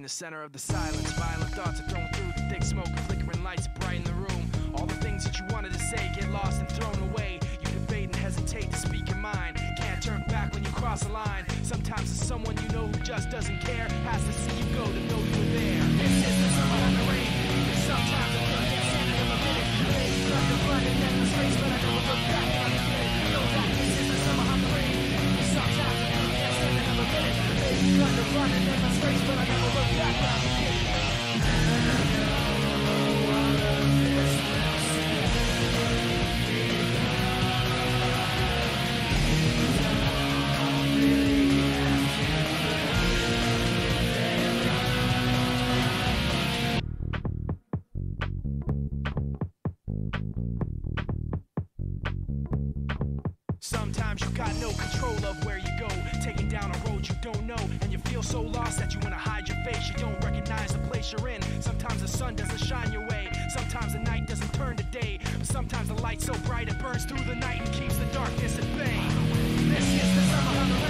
In the center of the silence, violent thoughts are thrown through the thick smoke, flickering lights brighten the room. All the things that you wanted to say get lost and thrown away. You debate and hesitate to speak your mind. Can't turn back when you cross a line. Sometimes it's someone you know who just doesn't care. Has to see you go to know you were there. Sometimes you got no control of where you go, taking down a road you don't know, and you feel so lost that you wanna hide your face. You don't recognize the place you're in. Sometimes the sun doesn't shine your way. Sometimes the night doesn't turn to day. But sometimes the light's so bright it burns through the night and keeps the darkness at bay. This is the summer on the